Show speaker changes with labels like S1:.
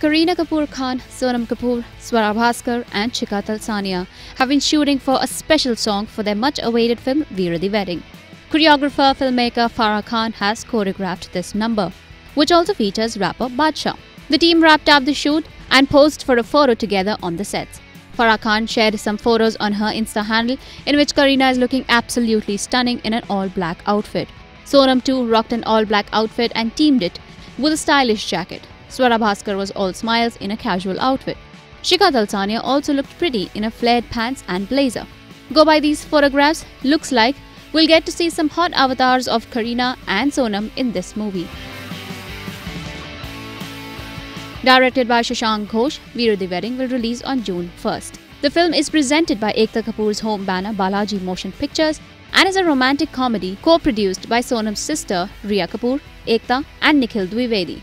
S1: Kareena Kapoor Khan, Sonam Kapoor, Swara Bhasker, and Shikha Talsania have been shooting for a special song for their much awaited film Veere Di Wedding. Choreographer filmmaker Farah Khan has choreographed this number, which also features rapper Badshah. The team wrapped up the shoot and posed for a photo together on the sets. Farah Khan shared some photos on her Insta handle in which Kareena is looking absolutely stunning in an all black outfit. Sonam too rocked an all black outfit and teamed it with a stylish jacket. Swara Bhasker was all smiles in a casual outfit. Shikha Talsania also looked pretty in a flared pants and blazer. Go by these photographs, looks like we'll get to see some hot avatars of Kareena and Sonam in this movie. Directed by Shashank Ghosh, Veere Di Wedding will release on June 1st. The film is presented by Ekta Kapoor's home banner Balaji Motion Pictures and is a romantic comedy co-produced by Sonam's sister Rhea Kapoor, Ekta and Nikhil Dwivedi.